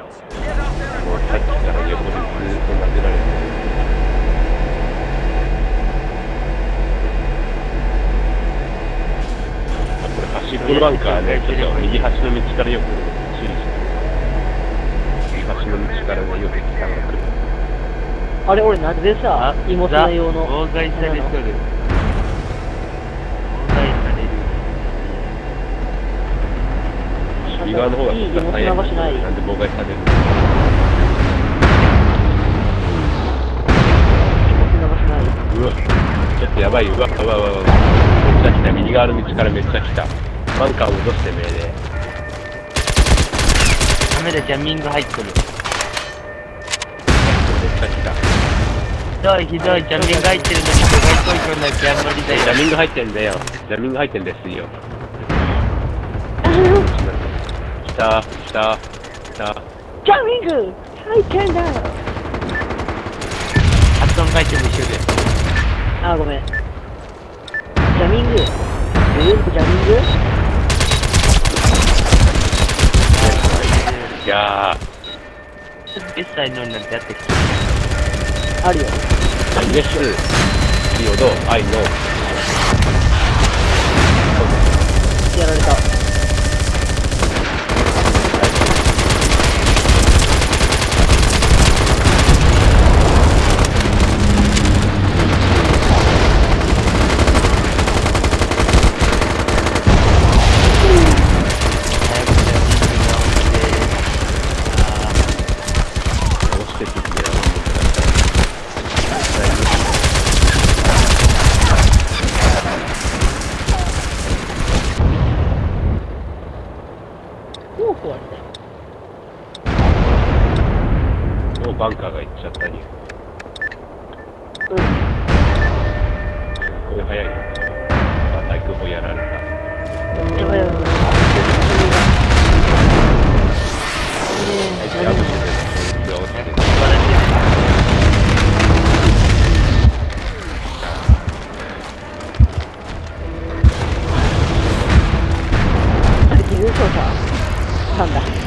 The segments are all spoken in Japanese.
もうさっきから横でずっと殴られてる。あこれ端っこのバンカーね、ちょっと右端の道からよく注意して。右端の道からね、よく敵さんが来る。あれ、俺なんでさ、妹の用の。妨害されとる害される。右側の方がいい妹流しないなんで妨害されるうわ、ちょっとやばいよ。うわ、うわ、うわ、うわ。めっちゃ来た。右側の道からめっちゃ来た。バンカーを戻して命令。ダメだ、ジャミング入っとる。めっちゃ来た。ひどいひどい、ジャミング入ってるのに、子が来いこんなギャンブルだよ。ジャミング入ってんだよ。ジャミング入ってんですよ。来た、来た、来た。ジャミング入ってんだよ発音書いてる一緒で。あー、ごめん。ジャミング。えー、ジャミング？いや1歳のになんてやってきた。あるよ。ー、メス、ピリオド、愛の、やられた。早くジャミングが起きて、あ落ちてきて、やるんだもう壊れたよ。もうバンカーが行っちゃったり。うん。これ早い。また空砲やられた。やばいやばい。はい、やぶしてる。そいつが落ちてる。素晴らしい。あれ、自分操作なんだ。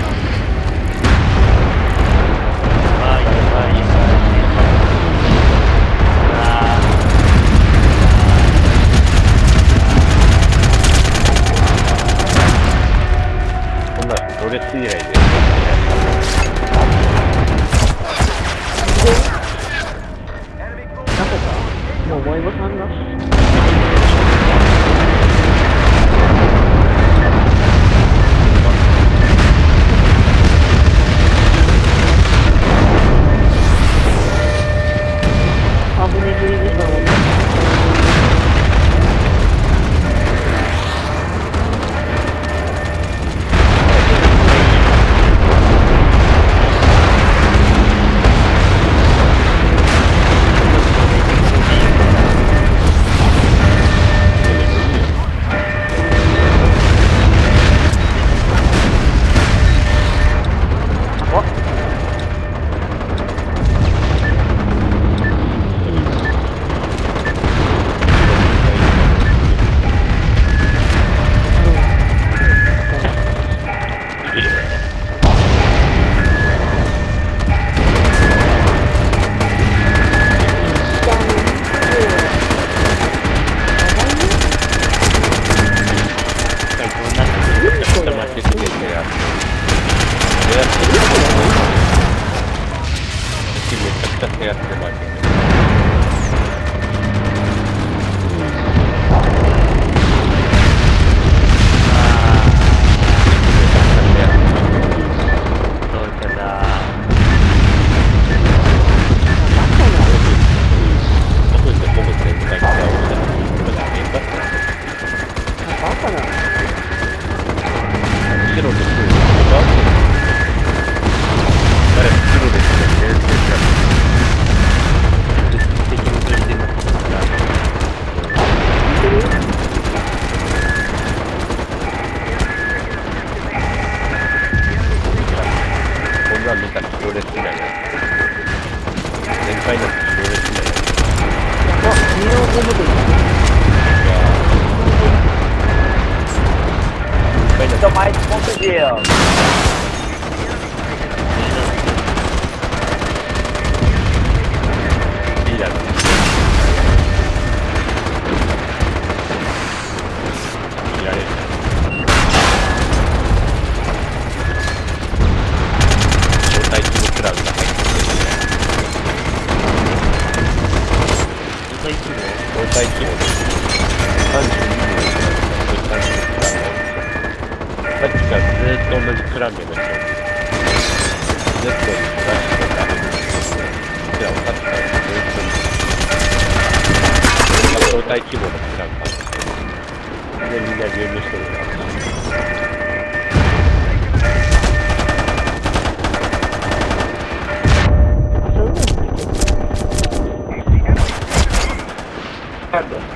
こんなドレス以来で。なか、もう萌え子さんが。やってる。めち Coisa ponto mais conseguiu. Filha. ルクラゲの人ネットに出してたのでねじゃあ分かったらずっと相対規模のクランゲでみんなゲームしてるからハンド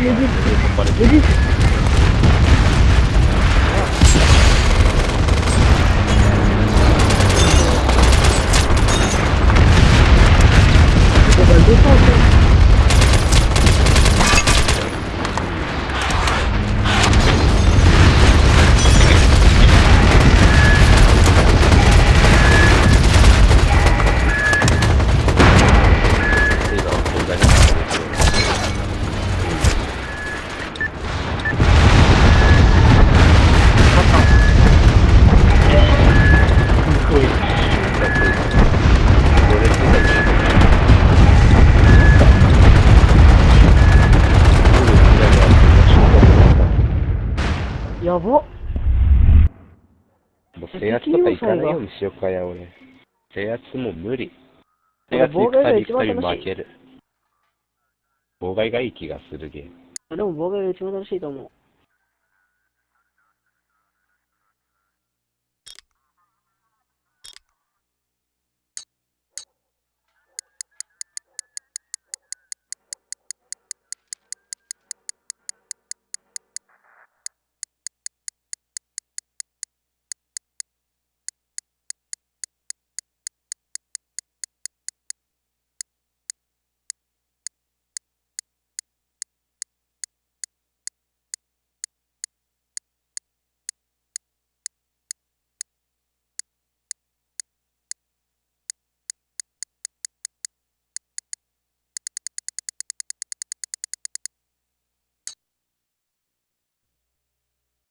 Ele desculpa, ele desculpa. やよしようかや、俺。制圧も無理。制圧負ける。妨害がいい気がするゲーム。でも妨害が一番楽しいと思う。